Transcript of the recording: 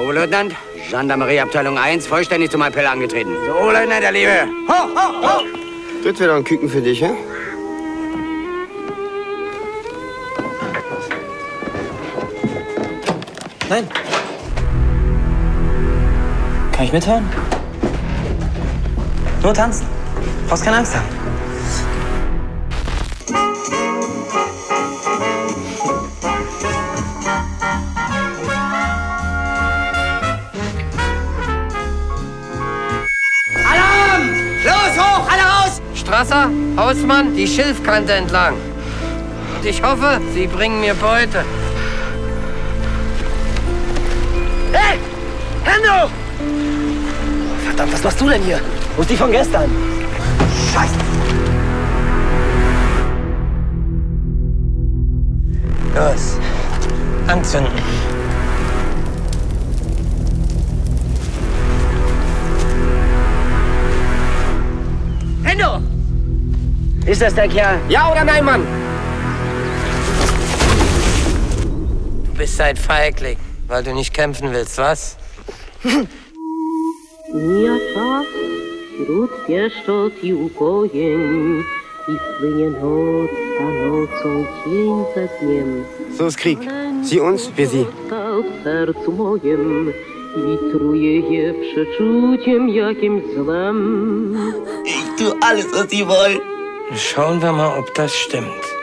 Oberleutnant, Gendarmerieabteilung 1, vollständig zum Appell angetreten. So, Leutnant, der Liebe. Ho, ho, ho! Das wäre doch ein Küken für dich, hä? Nein. Kann ich mithören? Nur tanzen. Brauchst keine Angst haben. Strasser, Hausmann, die Schilfkante entlang. Und ich hoffe, Sie bringen mir Beute. Hey! Hoch! Verdammt, was machst du denn hier? Wo ist die von gestern? Scheiße! Los, anzünden. Hoch! Ist das der Kerl? Ja oder nein, Mann? Du bist ein Feigling, weil du nicht kämpfen willst, was? Mija czas wśród pieszczot i ukojeń i płynie noc za nocą, dzień za dniem. So ist Krieg. Sie uns, wir sie. Stał w sercu mojem i truje je przeczuciem jakimś złem. Ich tu alles, was sie wollen. Schauen wir mal, ob das stimmt.